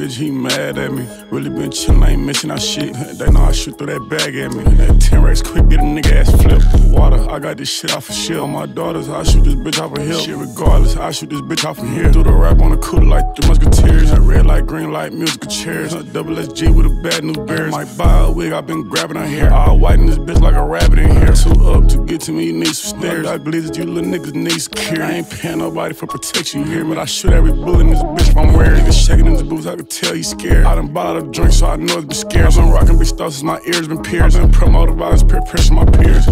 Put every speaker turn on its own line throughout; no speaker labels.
bitch, he mad at me. Really been chillin', I ain't missing out shit. They know I shoot through that bag at me. That 10 racks quick, get a nigga ass flip. Water, I got this shit off a shell. my daughters. I shoot this bitch off a hill. Shit, regardless, I shoot this bitch off from here. Do the rap on the cooler like three musketeers. Red light, green light, musical chairs. Double SG with a bad new bears. Might buy a wig, I been grabbing her hair. All white in this bitch like a rabbit in here. Too up to get to me, you need some stairs. I believe that you little niggas need secure. I ain't paying nobody for protection, you hear me? I shoot every bullet in this bitch if I'm wearing. Niggas in his boots, I can tell he's scared. I done bought a drink, so I know it's been scared. Been rocking bitch thoughts since my ears been pierced. I've been promoted violence, peer pressure my peers.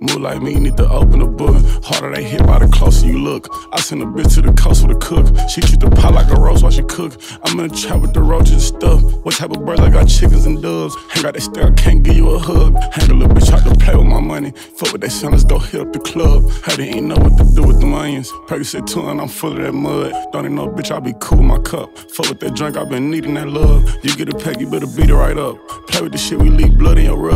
Move like me, need to open the book. Harder they hit by the closer you look. I send a bitch to the coast with a cook. She treat the pot like a roast while she cook. I'm in the trap with the roaches and stuff. What type of birds? I got chickens and doves. Ain't got that stare, I can't give you a hug. Hang a little bitch out to play with my money. Fuck with that son, let's go hit up the club. How they ain't know what to do with the onions. Percocet two and I'm full of that mud. Don't even know, bitch, I be cool with my cup. Fuck with that drink, I been needing that love. You get a pack, you better beat it right up. Play with the shit, we leave blood in your rugs.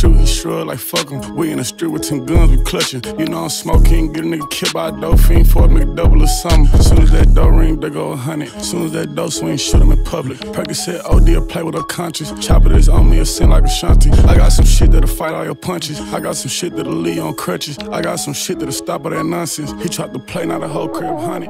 Shoot? He shrug like fuck him. We in the street with 10 guns, we clutching. You know I'm smoking, get a nigga killed by a dope fiend for a McDouble or something. Soon as that dough ring, they go a hundred. Soon as that dough swing, shoot him in public. Percocet OD, I play with her conscience. Chopper this on me, a sin like a shanty. I got some shit that'll fight all your punches. I got some shit that'll leave on crutches. I got some shit that'll stop all that nonsense. He tried to play, not a whole crib, honey.